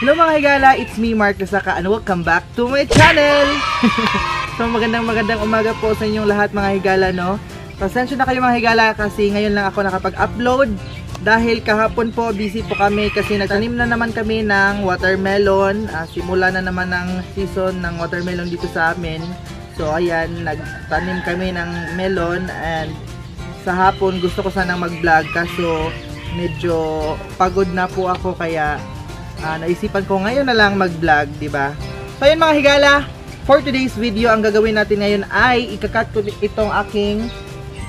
Hello mga higala, it's me Mark Lasaka and welcome back to my channel! so magandang magandang umaga po sa inyong lahat mga higala no. Pasensya na kayo mga higala kasi ngayon lang ako nakapag-upload dahil kahapon po busy po kami kasi nagtanim na naman kami ng watermelon. Uh, simula na naman ng season ng watermelon dito sa amin. So ayan, nagtanim kami ng melon and sa hapon gusto ko sanang mag-vlog kaso medyo pagod na po ako kaya uh, naisipan ko ngayon na lang mag-vlog, di ba? So ayun mga higala, for today's video, ang gagawin natin ngayon ay ikakat ko itong aking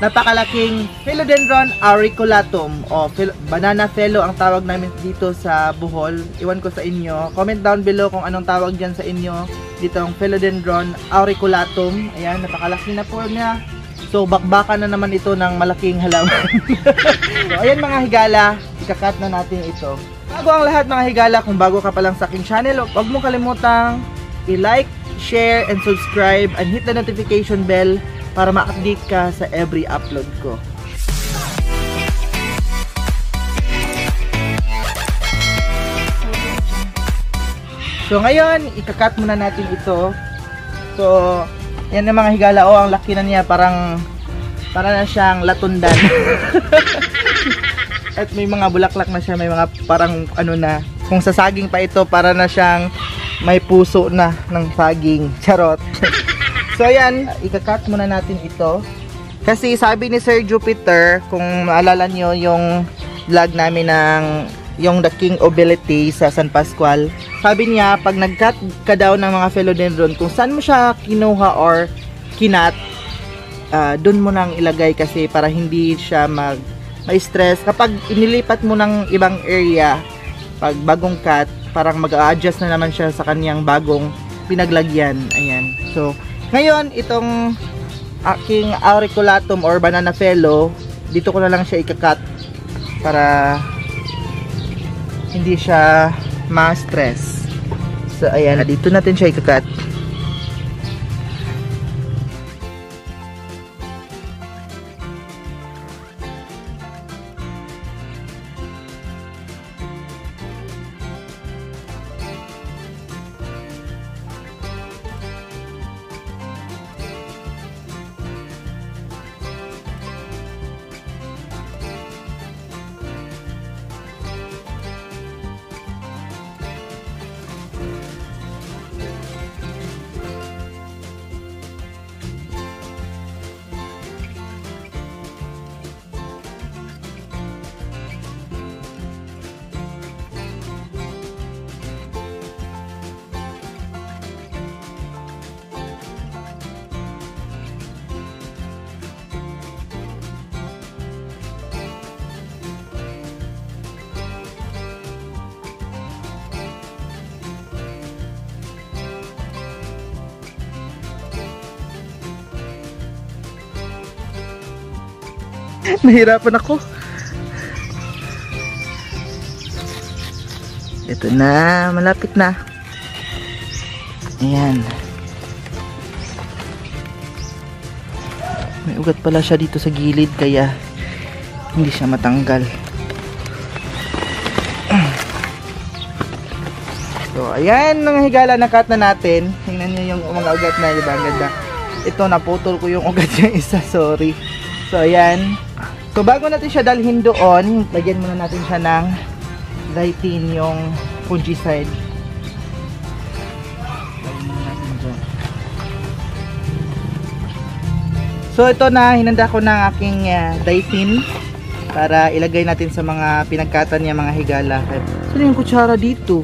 napakalaking Philodendron auriculatum o banana fellow ang tawag namin dito sa Bohol. Iwan ko sa inyo. Comment down below kung anong tawag dyan sa inyo ditong Philodendron auriculatum. Ayan, napakalaki na po niya. So, bakbakan na naman ito ng malaking halaman. so, ayan mga higala, ikakat na natin ito. Bago ang lahat mga higala, kung bago ka pa lang sa aking channel, huwag mo kalimutang i-like, share, and subscribe, and hit the notification bell para ma-update ka sa every upload ko. So ngayon, ikakat muna natin ito. So, yan yung mga higala. Oh, ang laki na niya. Parang, para na siyang latundan. At may mga bulaklak na siya, may mga parang ano na, kung sa saging pa ito, para na siyang may puso na ng saging. Charot. so ayan, ikakat muna natin ito. Kasi sabi ni Sir Jupiter, kung maalala nyo yung vlog namin ng yung The King Ability sa San Pascual. Sabi niya, pag nag-cut ka daw ng mga philodendron, kung saan mo siya kinuha or kinat, uh, dun mo nang ilagay kasi para hindi siya mag ma-stress. Kapag inilipat mo ng ibang area, pag bagong cut, parang mag-a-adjust na naman siya sa kanyang bagong pinaglagyan. Ayan. So, ngayon, itong aking auriculatum or banana fellow, dito ko na lang siya ikakat para hindi siya ma-stress. So, ayan. Dito natin siya ikakat. Nahirapan ako. Ito na, malapit na. Ayan. May ugat pala siya dito sa gilid kaya hindi siya matanggal. So, ayan, mga higala na cut na natin. Tingnan niyo yung mga ugat na, diba? Ang ganda. Ito, naputol ko yung ugat niya isa, sorry. So, ayan. So bago natin siya dalhin doon, lagyan muna natin siya ng Daitin yung fungicide. So ito na, hinanda ko ng aking uh, Daitin para ilagay natin sa mga pinagkatan niya mga higala. Saan yung kutsara dito?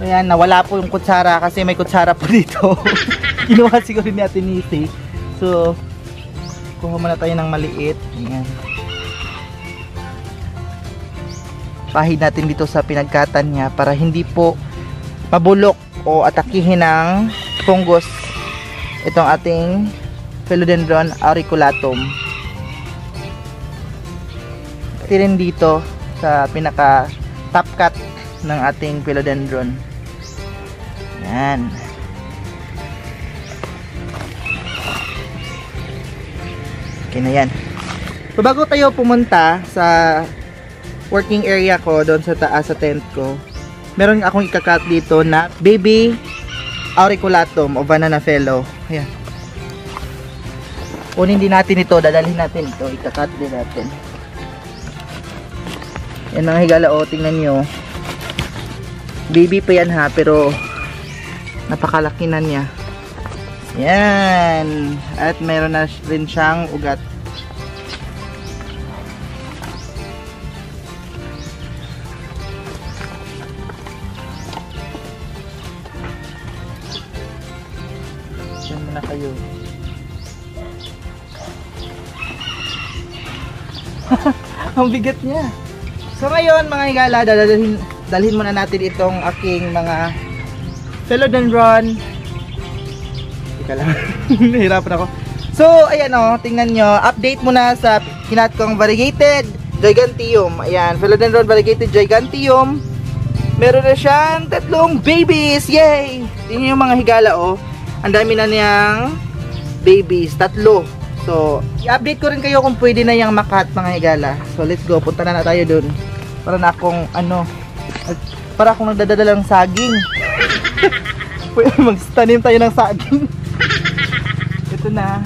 Ayan, nawala po yung kutsara kasi may kutsara po dito. Kinuha siguro ni Ate Nisi. So, kuha muna tayo ng maliit. Ayan. Pahid natin dito sa pinagkatan niya para hindi po mabulok o atakihin ng fungus itong ating philodendron auriculatum. Pati dito sa pinaka top cut ng ating philodendron. Yan Okay na yan. So tayo pumunta sa working area ko doon sa taas sa tent ko. Meron akong ikakat dito na baby auriculatum o banana fellow. Ayan. Kunin din natin ito, dadalhin natin ito, ikakat din natin. Yan mga higala, o, tingnan nyo. Baby pa yan ha, pero napakalaki na niya. Yan. At meron na rin siyang ugat. Diyan muna kayo. Ang bigat niya. So ngayon mga higala, dadalhin, dalhin muna natin itong aking mga philodendron. Teka lang, nahirapan ako. So ayan o, tingnan nyo, update muna sa kinat kong variegated giganteum. Ayan, philodendron variegated giganteum. Meron na siyang tatlong babies! Yay! Tingnan yung mga higala oh. Ang dami na niyang babies, tatlo. So, i-update ko rin kayo kung pwede na yung makat mga higala. So, let's go. Punta na na tayo dun. Para na akong, ano, para akong nagdadala ng saging. Magtanim tayo ng saging. Ito na.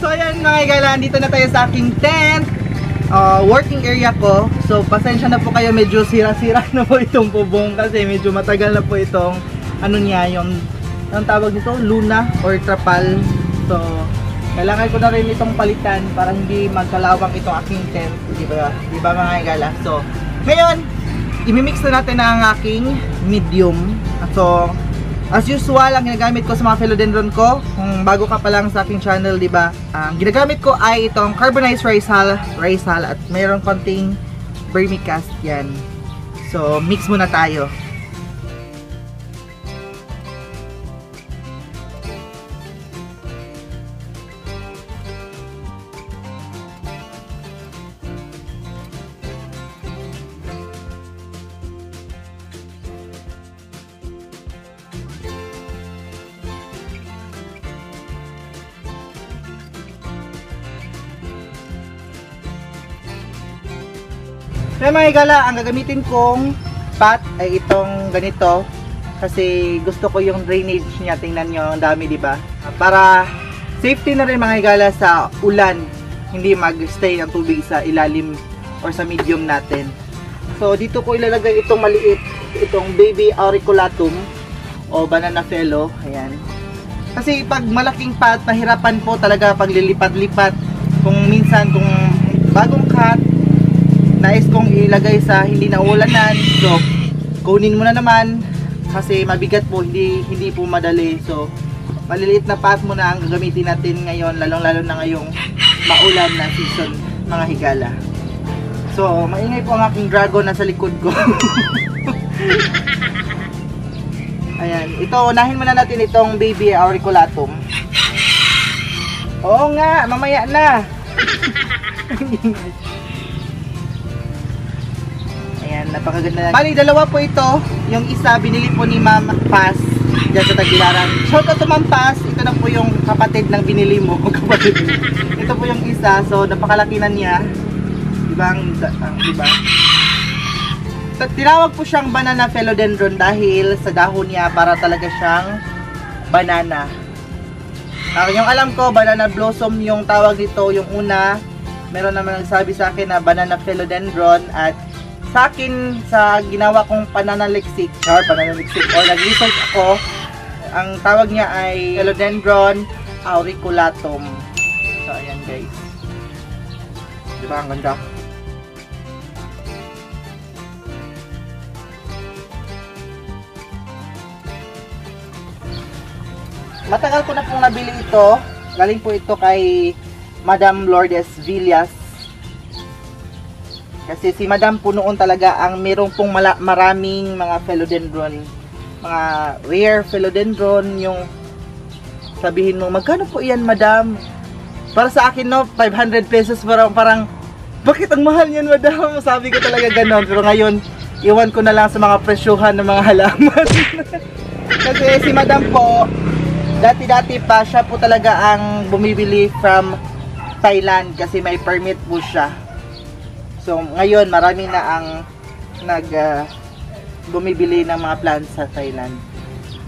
So ayan mga igala, dito na tayo sa aking tent. Uh, working area ko. So pasensya na po kayo, medyo sira-sira na po itong bubong kasi medyo matagal na po itong ano niya, yung ang tawag nito, luna or trapal. So kailangan ko na rin itong palitan para hindi magkalawang itong aking tent, di ba? Di ba mga igala? So ngayon, imimix na natin ang aking medium. So As usual, ang ginagamit ko sa mga philodendron ko, kung bago ka pa lang sa aking channel, di ba? Ang ginagamit ko ay itong carbonized rice hull, rice hull at mayroong konting vermicast yan. So, mix muna tayo. Mga igala, ang gagamitin kong pot ay itong ganito kasi gusto ko yung drainage niya. Tingnan nyo, ang dami, di ba? Para safety na rin mga igala sa ulan, hindi mag-stay ng tubig sa ilalim or sa medium natin. So, dito ko ilalagay itong maliit, itong baby auriculatum o banana fellow. Ayan. Kasi pag malaking pot, mahirapan po talaga pag lilipat-lipat. Kung minsan, kung bagong nais kong ilagay sa hindi naulanan. So, kunin mo na naman kasi mabigat po, hindi hindi po madali. So, maliliit na pot muna ang gagamitin natin ngayon, lalong-lalo na ngayong maulan na season, mga higala. So, maingay po ang aking dragon nasa likod ko. Ayan, ito, unahin muna natin itong baby auriculatum. Oo nga, mamaya na. napakaganda na. Bali, dalawa po ito. Yung isa, binili po ni Ma'am Paz dyan sa Tagbilaran. Shout out to Ma'am Paz. Ito na po yung kapatid ng binili mo. kapatid. Ito po yung isa. So, napakalaki na niya. Diba? Ang, ang, diba? Tinawag po siyang banana philodendron dahil sa dahon niya para talaga siyang banana. Ah, yung alam ko, banana blossom yung tawag dito. Yung una, meron naman nagsabi sa akin na banana philodendron at sa akin, sa ginawa kong pananaliksik, or pananaliksik, or nag-research ako, ang tawag niya ay Philodendron auriculatum. So, ayan guys. Diba, ang ganda? Matagal ko na pong nabili ito. Galing po ito kay Madam Lourdes Villas kasi si Madam po noon talaga ang merong pong maraming mga philodendron, mga rare philodendron, yung sabihin mo, magkano po iyan Madam? para sa akin no, 500 pesos parang parang bakit ang mahal niyan madam? Sabi ko talaga ganon. Pero ngayon, iwan ko na lang sa mga presyuhan ng mga halaman. Kasi si madam po, dati-dati pa siya po talaga ang bumibili from Thailand kasi may permit po siya. So ngayon marami na ang nag uh, bumibili ng mga plants sa Thailand.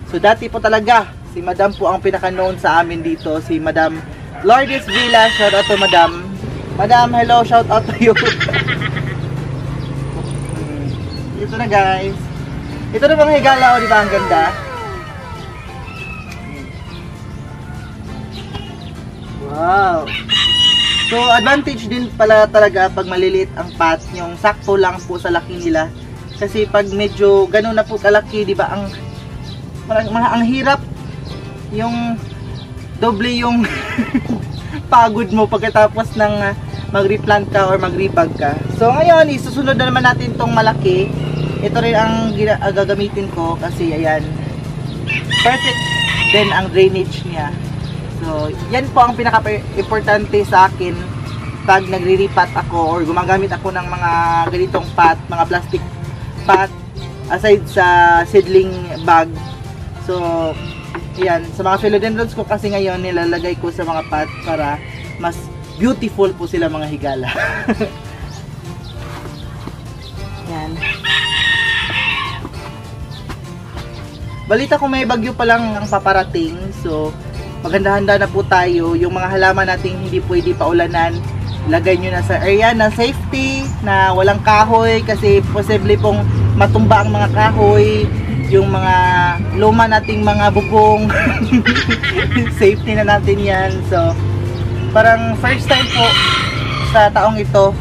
So dati po talaga si Madam po ang pinaka-known sa amin dito, si Madam Lourdes Villa. Shout out to Madam. Madam, hello, shout out to you. Ito na guys. Ito na bang higala o di ba ang ganda? Wow. So, advantage din pala talaga pag maliliit ang pot, yung sakto lang po sa laki nila. Kasi pag medyo ganun na po kalaki, di ba, ang, ang hirap yung doble yung pagod mo pagkatapos ng uh, mag-replant ka or mag-repag ka. So, ngayon, isusunod na naman natin tong malaki. Ito rin ang uh, gagamitin ko kasi, ayan, perfect din ang drainage niya. So, yan po ang pinaka-importante sa akin pag nagre-repat ako or gumagamit ako ng mga ganitong pot, mga plastic pot aside sa seedling bag. So, yan. Sa mga philodendrons ko kasi ngayon nilalagay ko sa mga pot para mas beautiful po sila mga higala. yan. Balita ko may bagyo pa lang ang paparating. So, maganda-handa na po tayo. Yung mga halaman nating hindi pwede paulanan, lagay nyo na sa area na safety, na walang kahoy kasi posible pong matumba ang mga kahoy, yung mga luma nating mga bubong, safety na natin yan. So, parang first time po sa taong ito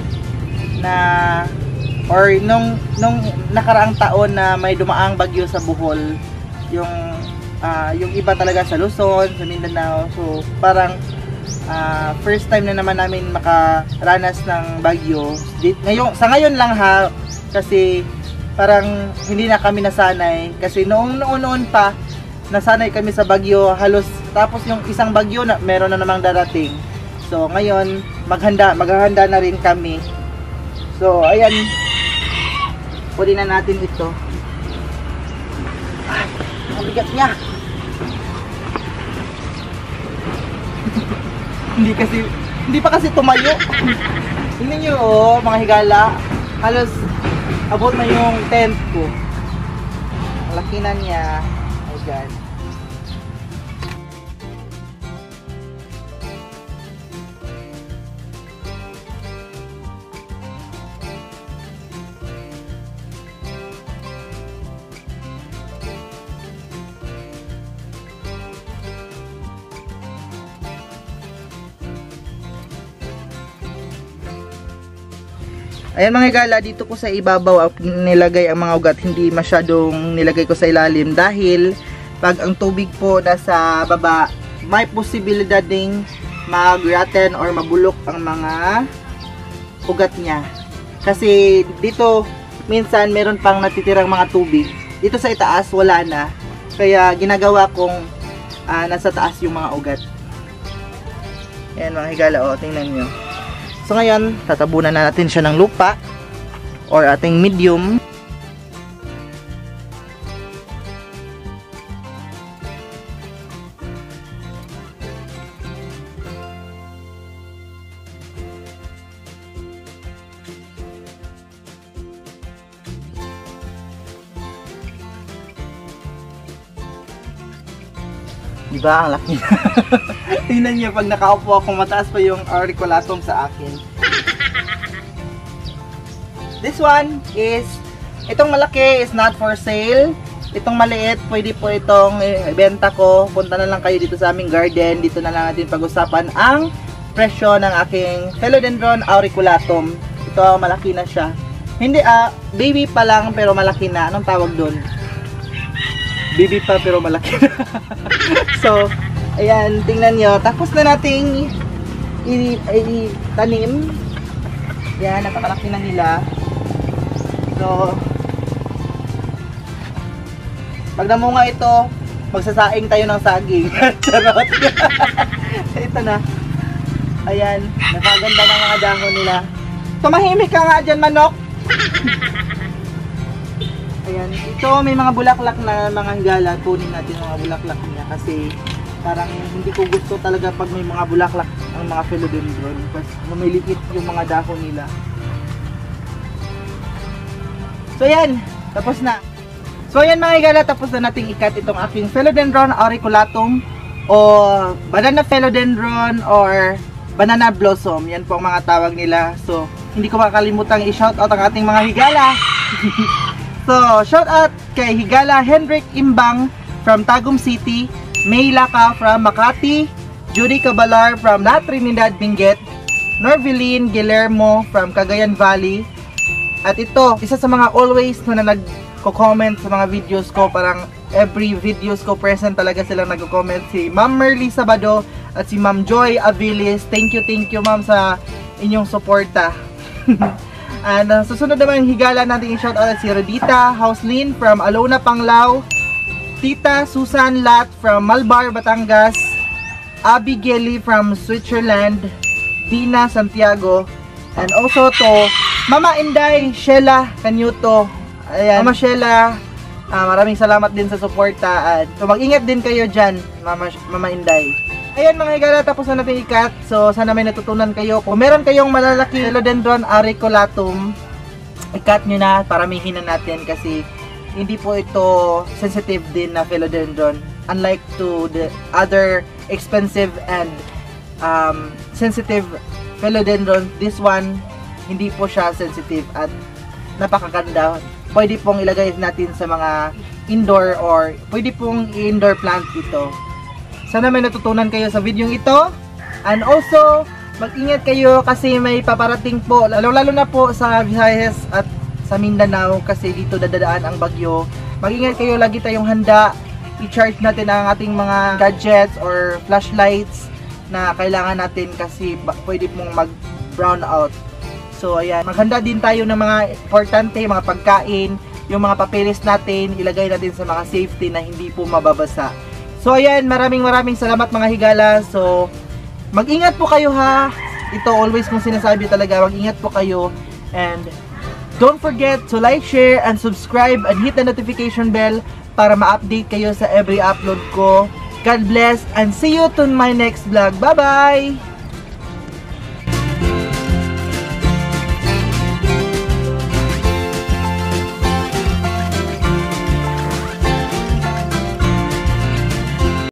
na or nung nung nakaraang taon na may dumaang bagyo sa Bohol yung uh, yung iba talaga sa Luzon, sa Mindanao. So, parang uh, first time na naman namin makaranas ng bagyo. Ngayon, sa ngayon lang ha, kasi parang hindi na kami nasanay. Kasi noong noon-noon pa, nasanay kami sa bagyo halos tapos yung isang bagyo na meron na namang darating. So ngayon maghanda maghahanda na rin kami. So ayan. Pwede na natin ito. Ay, ang bigat niya. Hindi kasi, hindi pa kasi tumayo. Tingnan nyo, oh, mga higala. Halos, abot na yung tent ko. Malaki na niya. Oh God. Ayan mga higala, dito ko sa ibabaw nilagay ang mga ugat, hindi masyadong nilagay ko sa ilalim dahil pag ang tubig po nasa baba, may posibilidad ding mag-rotten or mabulok ang mga ugat niya. Kasi dito, minsan meron pang natitirang mga tubig. Dito sa itaas, wala na. Kaya ginagawa kong uh, nasa taas yung mga ugat. Ayan mga higala, o, oh, tingnan nyo. So ngayon, tatabunan na natin siya ng lupa or ating medium. Diba? Ang laki Tingnan niyo pag nakaupo ako, mataas pa yung auriculatum sa akin. This one is, itong malaki is not for sale. Itong maliit, pwede po itong ibenta ko. Punta na lang kayo dito sa aming garden. Dito na lang natin pag-usapan ang presyo ng aking Philodendron auriculatum. Ito, malaki na siya. Hindi, ah, baby pa lang pero malaki na. Anong tawag doon? Baby pa pero malaki na. so, Ayan, tingnan nyo. Tapos na nating i-tanim. Yan, napakalaki na nila. So, pag namunga ito, magsasaing tayo ng saging. Charot. ito na. Ayan, nakaganda ng mga dahon nila. Tumahimik ka nga dyan, manok! Ayan, ito may mga bulaklak na mga higala. Kunin natin mga bulaklak niya kasi parang hindi ko gusto talaga pag may mga bulaklak ang mga philodendron kasi lumiliit yung mga dahon nila. So yan, tapos na. So yan mga higala, tapos na nating ikat itong aking philodendron auriculatum o banana philodendron or banana blossom. Yan po ang mga tawag nila. So, hindi ko makakalimutang i-shoutout ang ating mga higala. so, shoutout kay Higala Hendrik Imbang from Tagum City, May Laka from Makati, Judy Cabalar from La Trinidad, Benguet, Norveline Guillermo from Cagayan Valley, at ito, isa sa mga always na nagko-comment sa mga videos ko, parang every videos ko present talaga silang nagko-comment si Ma'am Merly Sabado at si Ma'am Joy Avilis. Thank you, thank you ma'am sa inyong suporta. And uh, susunod naman higala natin i-shout out si Rodita Houselin from Alona Panglao, Tita Susan Lat from Malbar, Batangas, Abigail from Switzerland, Dina Santiago, and also to Mama Inday, Sheila Kanyuto. Ayan, Mama Sheila, ah, maraming salamat din sa suporta. At so mag-ingat din kayo dyan, Mama, Mama Inday. Ayan mga higala, tapos na natin ikat. So, sana may natutunan kayo. Kung meron kayong malalaki Philodendron auriculatum, ikat nyo na, paramihin na natin kasi hindi po ito sensitive din na philodendron. Unlike to the other expensive and um, sensitive philodendron, this one, hindi po siya sensitive at napakaganda. Pwede pong ilagay natin sa mga indoor or pwede pong indoor plant ito. Sana may natutunan kayo sa video ito. And also, mag-ingat kayo kasi may paparating po, lalo-lalo na po sa Visayas at sa Mindanao kasi dito dadadaan ang bagyo. Mag-ingat kayo, lagi tayong handa. I-charge natin ang ating mga gadgets or flashlights na kailangan natin kasi pwede pong mag-brown out. So, ayan. Maghanda din tayo ng mga importante, mga pagkain, yung mga papeles natin, ilagay natin sa mga safety na hindi po mababasa. So, ayan. Maraming maraming salamat mga higala. So, mag-ingat po kayo ha. Ito always kong sinasabi talaga, mag-ingat po kayo. And, don't forget to like, share, and subscribe and hit the notification bell para ma-update kayo sa every upload ko. God bless and see you to my next vlog. Bye-bye!